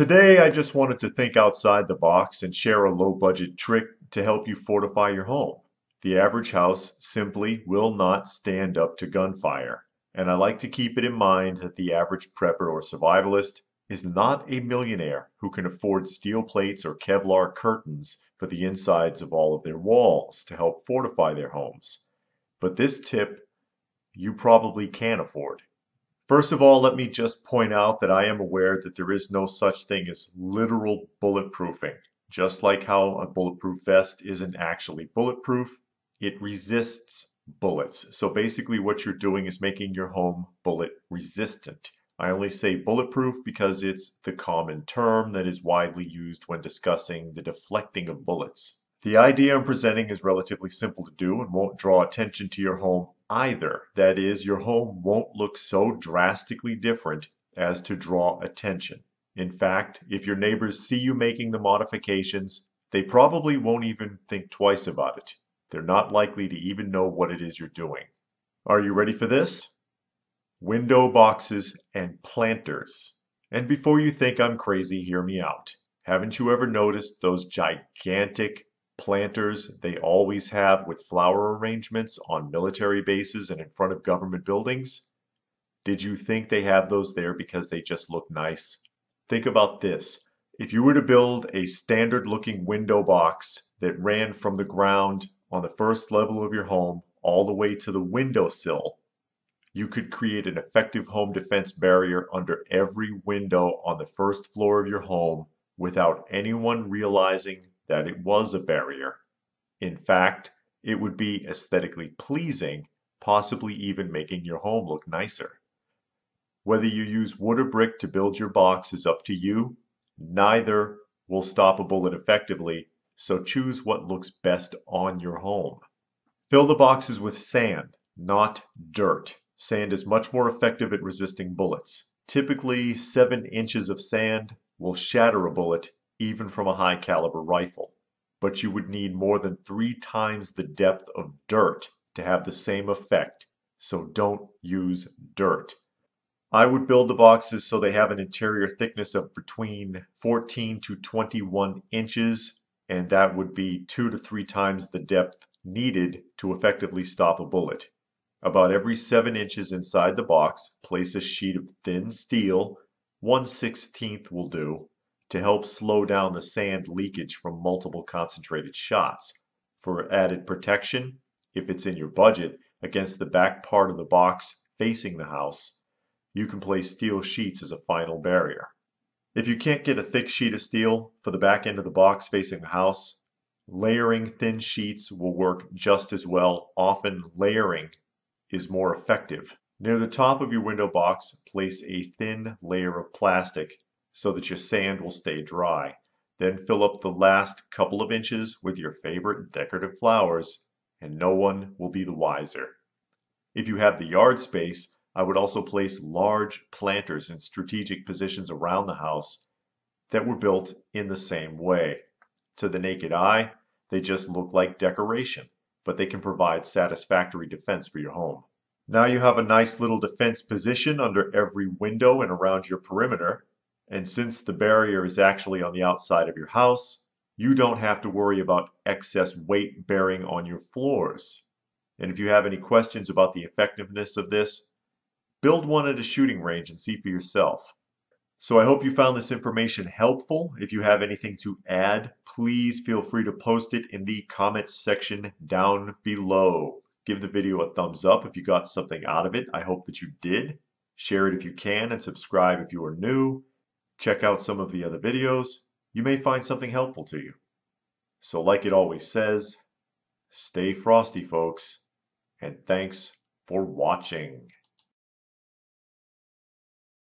Today, I just wanted to think outside the box and share a low budget trick to help you fortify your home. The average house simply will not stand up to gunfire, and I like to keep it in mind that the average prepper or survivalist is not a millionaire who can afford steel plates or Kevlar curtains for the insides of all of their walls to help fortify their homes. But this tip you probably can afford. First of all, let me just point out that I am aware that there is no such thing as literal bulletproofing. Just like how a bulletproof vest isn't actually bulletproof, it resists bullets. So basically what you're doing is making your home bullet resistant. I only say bulletproof because it's the common term that is widely used when discussing the deflecting of bullets. The idea I'm presenting is relatively simple to do and won't draw attention to your home either. That is, your home won't look so drastically different as to draw attention. In fact, if your neighbors see you making the modifications, they probably won't even think twice about it. They're not likely to even know what it is you're doing. Are you ready for this? Window boxes and planters. And before you think I'm crazy, hear me out. Haven't you ever noticed those gigantic planters they always have with flower arrangements on military bases and in front of government buildings? Did you think they have those there because they just look nice? Think about this. If you were to build a standard looking window box that ran from the ground on the first level of your home all the way to the windowsill, you could create an effective home defense barrier under every window on the first floor of your home without anyone realizing that it was a barrier. In fact, it would be aesthetically pleasing, possibly even making your home look nicer. Whether you use wood or brick to build your box is up to you. Neither will stop a bullet effectively, so choose what looks best on your home. Fill the boxes with sand, not dirt. Sand is much more effective at resisting bullets. Typically, 7 inches of sand will shatter a bullet even from a high caliber rifle. But you would need more than three times the depth of dirt to have the same effect, so don't use dirt. I would build the boxes so they have an interior thickness of between 14 to 21 inches, and that would be two to three times the depth needed to effectively stop a bullet. About every 7 inches inside the box, place a sheet of thin steel, 1 16th will do, to help slow down the sand leakage from multiple concentrated shots. For added protection, if it's in your budget, against the back part of the box facing the house, you can place steel sheets as a final barrier. If you can't get a thick sheet of steel for the back end of the box facing the house, layering thin sheets will work just as well. Often layering is more effective. Near the top of your window box, place a thin layer of plastic so that your sand will stay dry. Then fill up the last couple of inches with your favorite decorative flowers and no one will be the wiser. If you have the yard space, I would also place large planters in strategic positions around the house that were built in the same way. To the naked eye, they just look like decoration, but they can provide satisfactory defense for your home. Now you have a nice little defense position under every window and around your perimeter. And since the barrier is actually on the outside of your house, you don't have to worry about excess weight bearing on your floors. And if you have any questions about the effectiveness of this, build one at a shooting range and see for yourself. So I hope you found this information helpful. If you have anything to add, please feel free to post it in the comments section down below. Give the video a thumbs up if you got something out of it. I hope that you did. Share it if you can and subscribe if you are new. Check out some of the other videos. You may find something helpful to you. So like it always says, stay frosty folks, and thanks for watching.